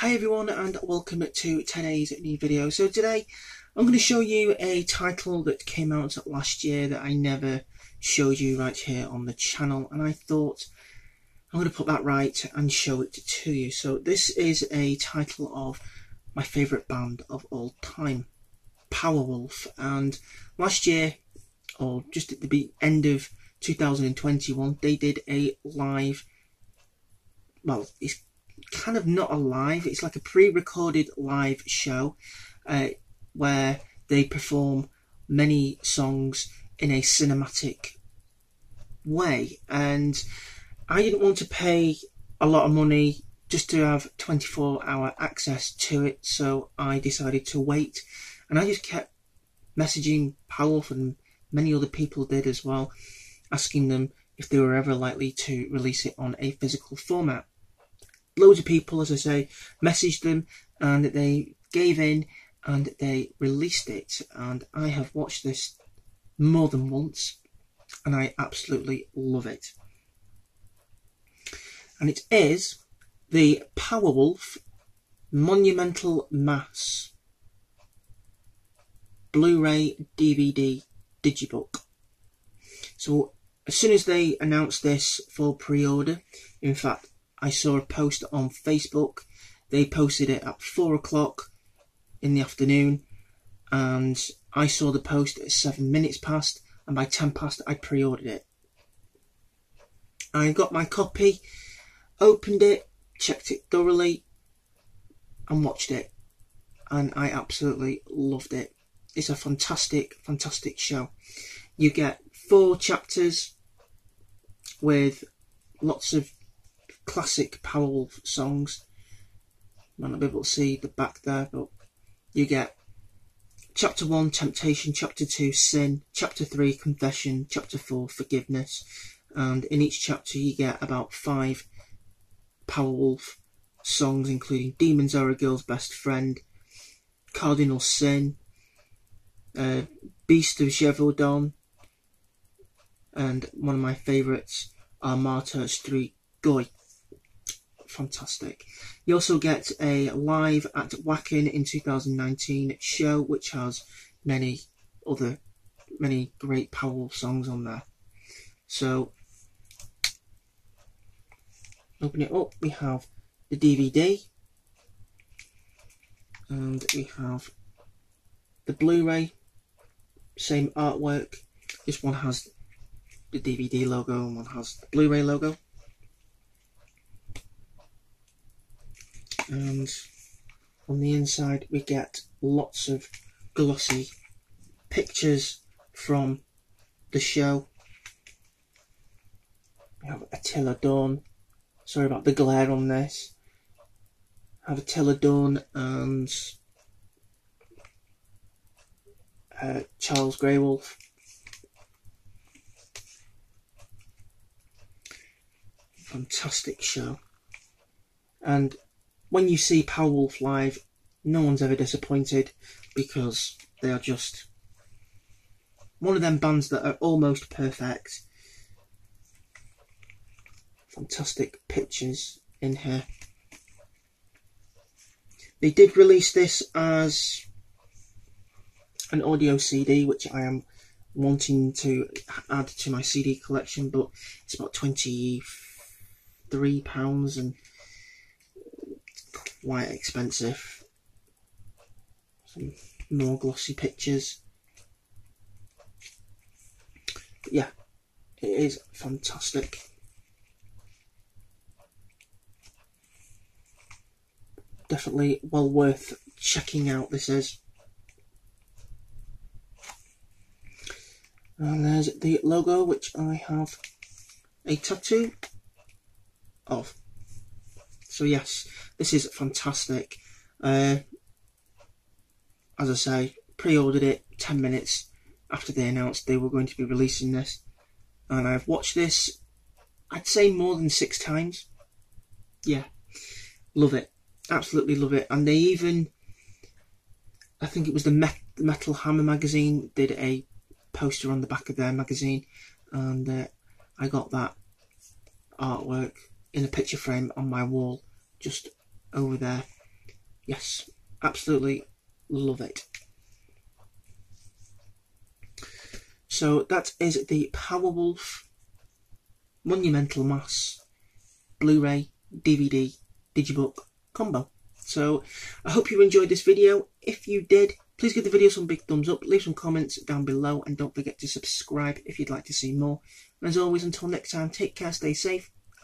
Hi everyone and welcome to Today's new video. So today I'm going to show you a title that came out last year that I never showed you right here on the channel and I thought I'm going to put that right and show it to you. So this is a title of my favourite band of all time, Powerwolf and last year or just at the end of 2021 they did a live well it's kind of not a live, it's like a pre recorded live show uh, where they perform many songs in a cinematic way. And I didn't want to pay a lot of money just to have 24 hour access to it, so I decided to wait. And I just kept messaging Powell and many other people did as well, asking them if they were ever likely to release it on a physical format loads of people, as I say, messaged them and they gave in and they released it. And I have watched this more than once and I absolutely love it. And it is the Powerwolf Monumental Mass Blu-ray DVD Digibook. So as soon as they announced this for pre-order, in fact I saw a post on Facebook. They posted it at four o'clock in the afternoon, and I saw the post at seven minutes past, and by ten past I pre-ordered it. I got my copy, opened it, checked it thoroughly, and watched it, and I absolutely loved it. It's a fantastic, fantastic show. You get four chapters with lots of classic Powerwolf songs. Might not be able to see the back there, but you get chapter 1 temptation chapter 2 sin chapter 3 confession chapter 4 forgiveness and in each chapter you get about five powerwolf songs including demons are a girl's best friend cardinal sin uh, beast of Gévaudan and one of my favourites Armata Street Goy fantastic. You also get a live at Wacken in 2019 show, which has many other, many great Powell songs on there. So, open it up, we have the DVD, and we have the Blu-ray, same artwork. This one has the DVD logo and one has the Blu-ray logo. And on the inside we get lots of glossy pictures from the show. We have Attila Dorn. Sorry about the glare on this. have Attila Dorn and uh, Charles Greywolf. Fantastic show. And when you see Powerwolf live, no one's ever disappointed because they are just one of them bands that are almost perfect. Fantastic pictures in here. They did release this as an audio CD, which I am wanting to add to my CD collection, but it's about £23 and quite expensive. Some more glossy pictures. But yeah, it is fantastic. Definitely well worth checking out this is. And there's the logo which I have a tattoo of. So yes, this is fantastic. Uh, as I say, pre-ordered it 10 minutes after they announced they were going to be releasing this. And I've watched this, I'd say more than six times. Yeah, love it. Absolutely love it. And they even, I think it was the Met Metal Hammer magazine, did a poster on the back of their magazine. And uh, I got that artwork in a picture frame on my wall just over there Yes, absolutely love it. So that is the Powerwolf Monumental Mass Blu-ray DVD Digibook combo. So I hope you enjoyed this video. If you did, please give the video some big thumbs up, leave some comments down below and don't forget to subscribe if you'd like to see more. And as always, until next time, take care, stay safe